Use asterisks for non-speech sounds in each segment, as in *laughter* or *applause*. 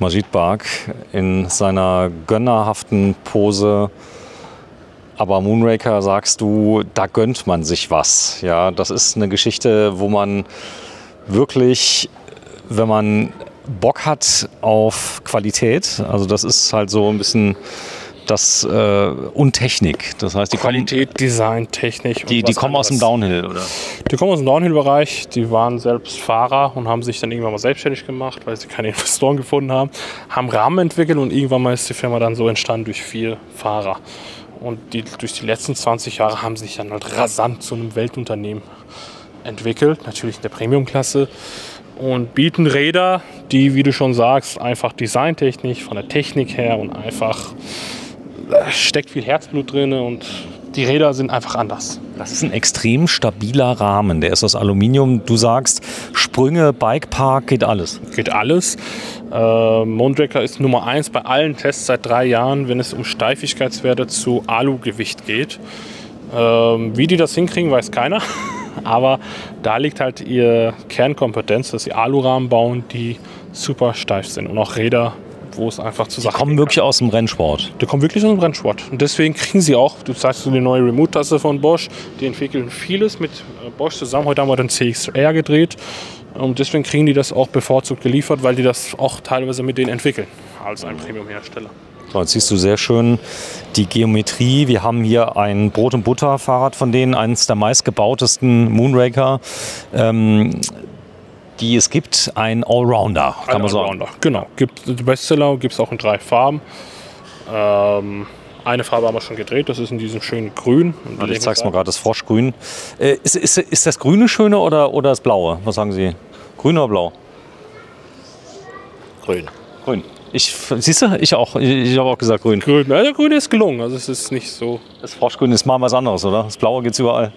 Majid Bark in seiner gönnerhaften Pose. Aber Moonraker sagst du, da gönnt man sich was. Ja, das ist eine Geschichte, wo man wirklich, wenn man Bock hat auf Qualität, also das ist halt so ein bisschen das äh, und Technik. Das heißt, die Qualität, kommen, Design, Technik. Die, die kommen aus dem Downhill, oder? Die kommen aus dem Downhill-Bereich. Die waren selbst Fahrer und haben sich dann irgendwann mal selbstständig gemacht, weil sie keine *laughs* Investoren gefunden haben. Haben Rahmen entwickelt und irgendwann mal ist die Firma dann so entstanden durch vier Fahrer. Und die, durch die letzten 20 Jahre haben sie sich dann halt rasant zu einem Weltunternehmen entwickelt. Natürlich in der Premium-Klasse und bieten Räder, die, wie du schon sagst, einfach designtechnisch, von der Technik her und einfach steckt viel Herzblut drin und die Räder sind einfach anders. Das ist ein extrem stabiler Rahmen. Der ist aus Aluminium. Du sagst, Sprünge, Bikepark, geht alles. Geht alles. Äh, Mondraker ist Nummer 1 bei allen Tests seit drei Jahren, wenn es um Steifigkeitswerte zu Alugewicht geht. Ähm, wie die das hinkriegen, weiß keiner. *laughs* Aber da liegt halt ihre Kernkompetenz, dass sie Alurahmen bauen, die super steif sind und auch Räder wo es einfach zu Sachen Die kommen wirklich aus dem Rennsport. Die kommen wirklich aus dem Rennsport. Und deswegen kriegen sie auch, du sagst die neue Remote-Tasse von Bosch, die entwickeln vieles mit äh, Bosch zusammen. Heute haben wir den CXR gedreht. Und deswegen kriegen die das auch bevorzugt geliefert, weil die das auch teilweise mit denen entwickeln, als ein Premium-Hersteller. So, jetzt siehst du sehr schön die Geometrie. Wir haben hier ein Brot- und Butter-Fahrrad von denen, eines der meistgebautesten Moonraker. Ähm, die es gibt, ein Allrounder, kann ein man Allrounder. sagen. Genau, gibt die Bestseller gibt es auch in drei Farben. Ähm, eine Farbe haben wir schon gedreht, das ist in diesem schönen Grün. Also ich zeig's mal gerade, das Froschgrün. Äh, ist, ist, ist das Grüne schöner oder, oder das Blaue? Was sagen Sie? Grün oder Blau? Grün. Grün. Ich, siehst du, ich auch. Ich, ich habe auch gesagt grün. Grün. Ja, der Grüne ist gelungen. Also es ist nicht so. Das Froschgrün ist mal was anderes, oder? Das Blaue gibt es überall.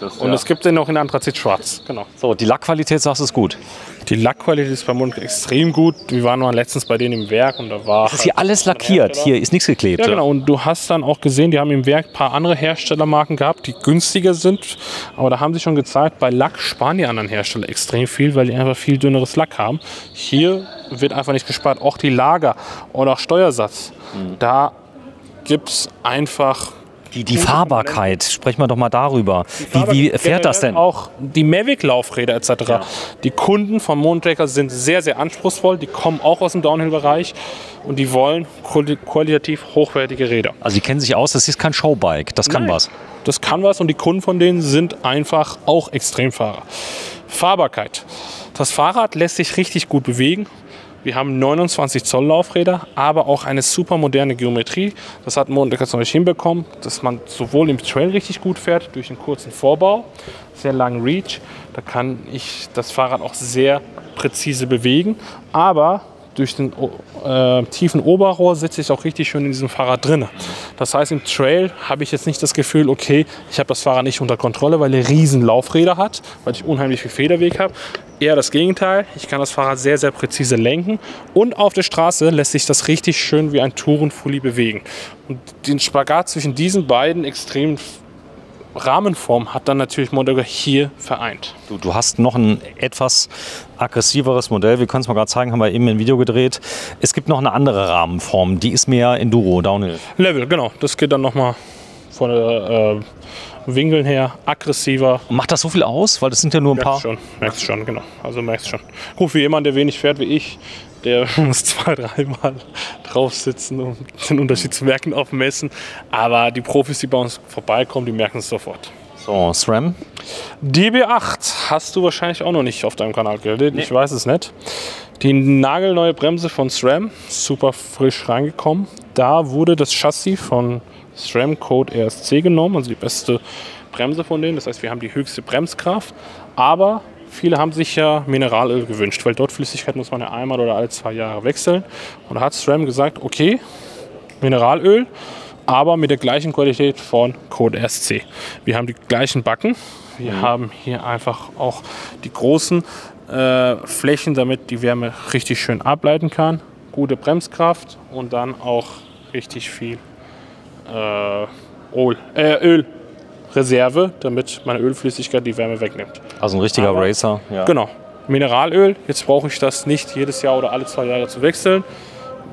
Das, und ja. es gibt den noch in Anthrazit schwarz. Genau. So, die Lackqualität sagst du ist gut. Die Lackqualität ist beim Mund extrem gut. Wir waren mal letztens bei denen im Werk und da war. Das ist hier halt alles lackiert. Hier ist nichts geklebt. Ja, genau. Und du hast dann auch gesehen, die haben im Werk ein paar andere Herstellermarken gehabt, die günstiger sind. Aber da haben sie schon gezeigt, bei Lack sparen die anderen Hersteller extrem viel, weil die einfach viel dünneres Lack haben. Hier wird einfach nicht gespart. Auch die Lager oder auch Steuersatz. Mhm. Da gibt es einfach die, die Fahrbarkeit, sprechen wir doch mal darüber. Wie, wie fährt das denn? Auch die Mavic-Laufräder etc. Ja. Die Kunden von Moontracker sind sehr, sehr anspruchsvoll. Die kommen auch aus dem Downhill-Bereich und die wollen qualitativ hochwertige Räder. Also die kennen sich aus, das ist kein Showbike, das kann Nein, was. Das kann was und die Kunden von denen sind einfach auch Extremfahrer. Fahrbarkeit. Das Fahrrad lässt sich richtig gut bewegen wir haben 29 Zoll Laufräder, aber auch eine super moderne Geometrie. Das hat Mondecker zum Beispiel hinbekommen, dass man sowohl im Trail richtig gut fährt, durch einen kurzen Vorbau, sehr langen Reach. Da kann ich das Fahrrad auch sehr präzise bewegen, aber durch den äh, tiefen Oberrohr sitze ich auch richtig schön in diesem Fahrrad drin. Das heißt, im Trail habe ich jetzt nicht das Gefühl, okay, ich habe das Fahrrad nicht unter Kontrolle, weil er riesen Laufräder hat, weil ich unheimlich viel Federweg habe. Eher das Gegenteil. Ich kann das Fahrrad sehr, sehr präzise lenken. Und auf der Straße lässt sich das richtig schön wie ein Tourenfully bewegen. Und den Spagat zwischen diesen beiden extremen Rahmenform hat dann natürlich Mondegger hier vereint. Du, du, hast noch ein etwas aggressiveres Modell. Wir können es mal gerade zeigen, haben wir eben ein Video gedreht. Es gibt noch eine andere Rahmenform, die ist mehr Enduro, Downhill. Level, genau. Das geht dann nochmal von der äh, Winkeln her aggressiver. Macht das so viel aus? Weil das sind ja nur ein merkst paar. Schon, merkst schon, genau. Also merkst schon. Gut, für jemanden, der wenig fährt wie ich, der *laughs* muss zwei, dreimal drauf sitzen, um den Unterschied zu merken auf Messen. Aber die Profis, die bei uns vorbeikommen, die merken es sofort. So, SRAM. DB8 hast du wahrscheinlich auch noch nicht auf deinem Kanal geredet. Nee. Ich weiß es nicht. Die nagelneue Bremse von SRAM, super frisch reingekommen. Da wurde das Chassis von SRAM Code RSC genommen, also die beste Bremse von denen. Das heißt, wir haben die höchste Bremskraft, aber Viele haben sich ja Mineralöl gewünscht, weil dort Flüssigkeit muss man ja einmal oder alle zwei Jahre wechseln. Und da hat SRAM gesagt, okay, Mineralöl, aber mit der gleichen Qualität von Code SC. Wir haben die gleichen Backen. Wir mhm. haben hier einfach auch die großen äh, Flächen, damit die Wärme richtig schön ableiten kann. Gute Bremskraft und dann auch richtig viel äh, Öl, äh, Öl Reserve, damit meine Ölflüssigkeit die Wärme wegnimmt. Also ein richtiger Aber, Racer. Ja. Genau. Mineralöl. Jetzt brauche ich das nicht jedes Jahr oder alle zwei Jahre zu wechseln.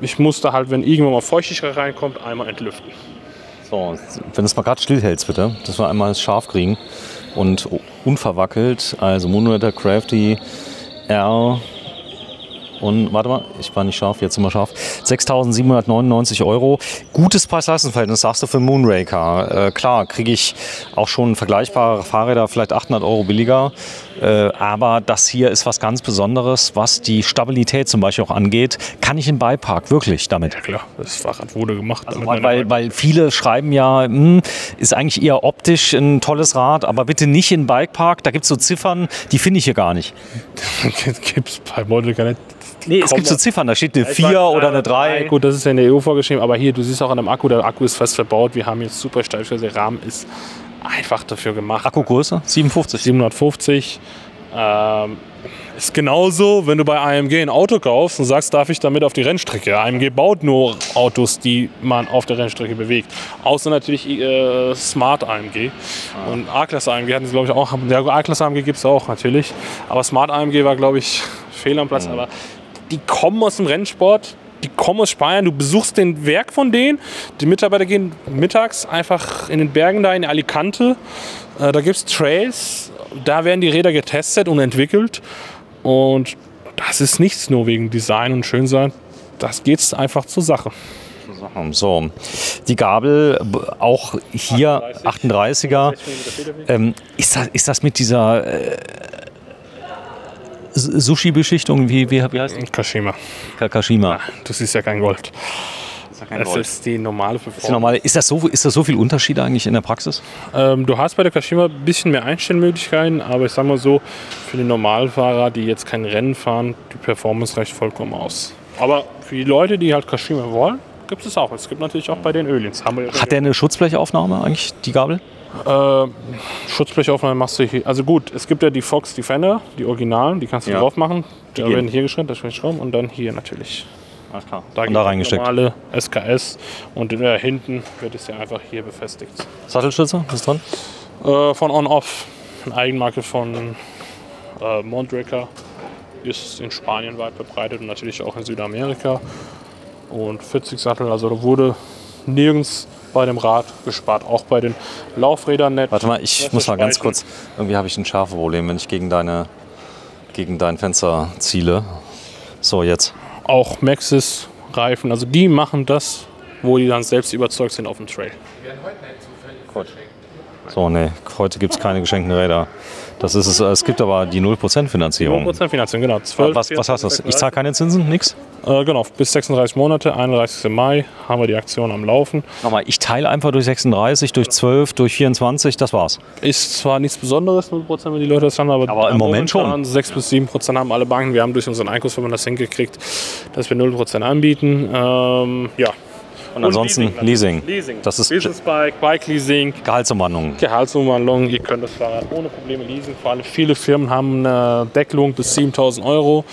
Ich musste halt, wenn irgendwann mal Feuchtigkeit reinkommt, einmal entlüften. So, wenn du es mal gerade stillhältst, bitte, dass wir einmal scharf kriegen und unverwackelt. Also Moonrader Crafty R und warte mal, ich war nicht scharf, jetzt sind wir scharf. 6.799 Euro. Gutes Preis-Leistungs-Verhältnis, sagst du für Moonraker. Äh, klar, kriege ich auch schon vergleichbare Fahrräder, vielleicht 800 Euro billiger. Äh, aber das hier ist was ganz Besonderes, was die Stabilität zum Beispiel auch angeht. Kann ich im Beipark wirklich damit? Ja klar, das Fahrrad wurde gemacht. Also weil, weil, viele schreiben ja, mh, hm, ist eigentlich eher optisch ein tolles Rad, aber bitte nicht in Bikepark. Da gibt es so Ziffern, die finde ich hier gar nicht. *laughs* gibt es bei Model gar nicht. Nee, es gibt so Ziffern, da steht eine 4 oder eine 3. Gut, das ist ja in der EU vorgeschrieben, aber hier, du siehst auch an dem Akku, der Akku ist fest verbaut. Wir haben jetzt super steif, der Rahmen ist einfach dafür gemacht. Akkugröße? 57? 750. Ähm, ist genauso, wenn du bei AMG ein Auto kaufst und sagst, darf ich damit auf die Rennstrecke. AMG baut nur Autos, die man auf der Rennstrecke bewegt. Außer natürlich äh, Smart AMG. Ah. Und A-Klasse AMG hatten sie, glaube ich, auch. Ja, A-Klasse AMG gibt es auch natürlich. Aber Smart AMG war, glaube ich, *laughs* fehl am Platz. Mhm. Aber die kommen aus dem Rennsport, die kommen aus Spanien, du besuchst den Werk von denen. Die Mitarbeiter gehen mittags einfach in den Bergen da in Alicante. Äh, da gibt es Trails, da werden die Räder getestet und entwickelt. Und das ist nichts nur wegen Design und Schönsein. Das geht einfach zur Sache. So, die Gabel, auch hier 38, 38er. Ähm, ist, das, ist das mit dieser äh, Sushi-Beschichtung, wie, wie, wie heißt das? Kashima. Kashima. das ist ja kein Gold. Das ist, ja kein das Gold. ist die normale Ist, die normale. Ist, das so, ist das so viel Unterschied eigentlich in der Praxis? Ähm, du hast bei der Kashima ein bisschen mehr Einstellmöglichkeiten, aber ich sag mal so, für die Normalfahrer, die jetzt kein Rennen fahren, die Performance reicht vollkommen aus. Aber für die Leute, die halt Kashima wollen, gibt es auch. Es gibt natürlich auch bei den Öliens. Hat der eine Schutzblechaufnahme eigentlich, die Gabel? Äh, Schutzblechaufnahme machst du hier. Also gut, es gibt ja die Fox Defender, die Originalen, die kannst du ja. drauf machen. Die werden hier geschraubt, das Schraubung und dann hier natürlich. Alles klar. Da, und da reingesteckt. normale SKS und äh, hinten wird es ja einfach hier befestigt. Sattelstützer, was ist dran? Äh, von On-Off, eine Eigenmarke von äh, Mondraker. Ist in Spanien weit verbreitet und natürlich auch in Südamerika. Und 40 Sattel, also da wurde nirgends bei dem Rad gespart, auch bei den Laufrädern nicht. Warte mal, ich muss mal ganz kurz, irgendwie habe ich ein scharfe Problem, wenn ich gegen, deine, gegen dein Fenster ziele. So, jetzt. Auch Maxis Reifen, also die machen das, wo die dann selbst überzeugt sind auf dem Trail. Gut. So, ne, heute gibt es keine geschenkten Räder. Das ist es. Es gibt aber die 0% Finanzierung. 0% Finanzierung, genau. 12, was, was heißt das? Ich zahle keine Zinsen? Nix? Äh, genau, bis 36 Monate, 31. Mai haben wir die Aktion am Laufen. Nochmal, ich teile einfach durch 36, durch 12, durch 24, das war's. Ist zwar nichts Besonderes, 0%, wenn die Leute das haben, aber, aber im Moment schon. 6 bis 7% haben alle Banken. Wir haben durch unseren Einkaufsfirmen das hingekriegt, dass wir 0% anbieten. Ähm, ja, und, ansonsten Leasing. Leasing. Leasing. Das ist Business Bike, Bike Leasing. Gehaltsumwandlung. Gehaltsumwandlung. Ihr könnt das Fahrrad ohne Probleme leasen. Vor allem viele Firmen haben eine Deckelung bis 7000 Euro.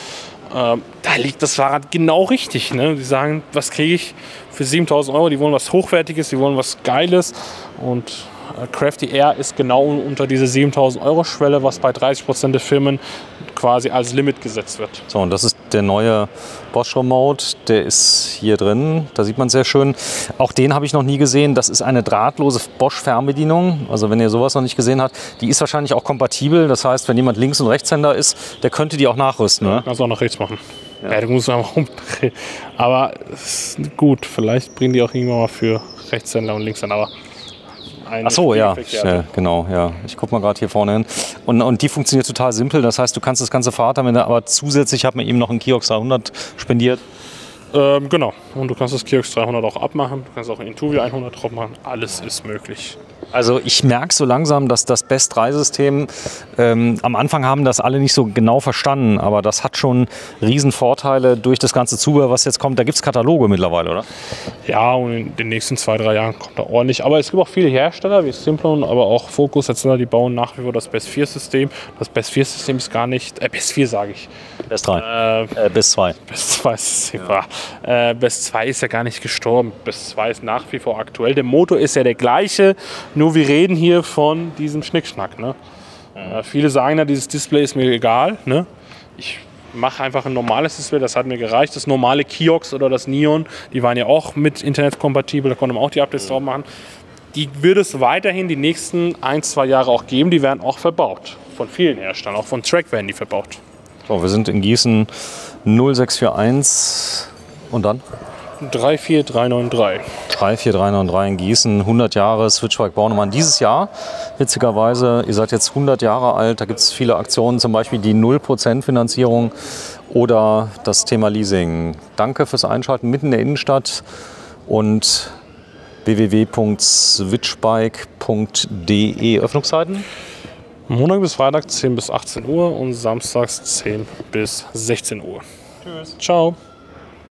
Ähm, da liegt das Fahrrad genau richtig. Ne? Die sagen, was kriege ich für 7000 Euro? Die wollen was Hochwertiges, die wollen was Geiles. Und äh, Crafty Air ist genau unter diese 7000 Euro Schwelle, was bei 30 Prozent der Firmen quasi als Limit gesetzt wird. So, und das ist der neue Bosch Remote, der ist hier drin, da sieht man sehr schön. Auch den habe ich noch nie gesehen. Das ist eine drahtlose Bosch Fernbedienung. Also wenn ihr sowas noch nicht gesehen habt, die ist wahrscheinlich auch kompatibel. Das heißt, wenn jemand Links- und Rechtshänder ist, der könnte die auch nachrüsten. Ne? Kannst du auch nach rechts machen. Ja, ja du musst einfach umdrehen. *laughs* Aber gut, vielleicht bringen die auch irgendwann mal für Rechtshänder und Linkshänder. Aber Ach so, ja. ja. genau, ja. Ich gucke mal gerade hier vorne hin. Und, und die funktioniert total simpel. Das heißt, du kannst das ganze Fahrrad damit, aber zusätzlich hat man eben noch einen Kiox 300 spendiert. Ähm, genau. Und du kannst das Kiox 300 auch abmachen. Du kannst auch einen Intuvi 100 drauf machen. Alles ist möglich. Also ich merke so langsam, dass das Best 3-System, ähm, am Anfang haben das alle nicht so genau verstanden, aber das hat schon Riesenvorteile durch das ganze Zubehör, was jetzt kommt. Da gibt es Kataloge mittlerweile, oder? Ja, und in den nächsten zwei, drei Jahren kommt da ordentlich. Aber es gibt auch viele Hersteller wie Simplon, aber auch Focus etc., die bauen nach wie vor das Best 4-System. Das Best 4-System ist gar nicht, äh, Best 4 sage ich. Best 3. Äh, äh, Best 2. Best 2 System, ja. Äh, Best 2 ist ja gar nicht gestorben. Best 2 ist nach wie vor aktuell. Der Motor ist ja der gleiche, nur wir reden hier von diesem Schnickschnack. Ne? Mhm. Äh, viele sagen ja, dieses Display ist mir egal. Ne? ich mache einfach ein normales Display, das hat mir gereicht. Das normale Kiox oder das Neon, die waren ja auch mit Internet kompatibel, da konnte man auch die Updates drauf machen. Die wird es weiterhin die nächsten ein, zwei Jahre auch geben, die werden auch verbaut. Von vielen Herstellern, auch von Track werden die verbaut. So, wir sind in Gießen 0641 und dann? 34393. 34393 in Gießen, 100 Jahre Switchbike Bornemann. Dieses Jahr, witzigerweise, ihr seid jetzt 100 Jahre alt, da gibt es viele Aktionen, zum Beispiel die 0% Finanzierung oder das Thema Leasing. Danke fürs Einschalten mitten in der Innenstadt und www.switchbike.de Öffnungszeiten? Montag bis Freitag 10 bis 18 Uhr und samstags 10 bis 16 Uhr. Tschüss. Ciao.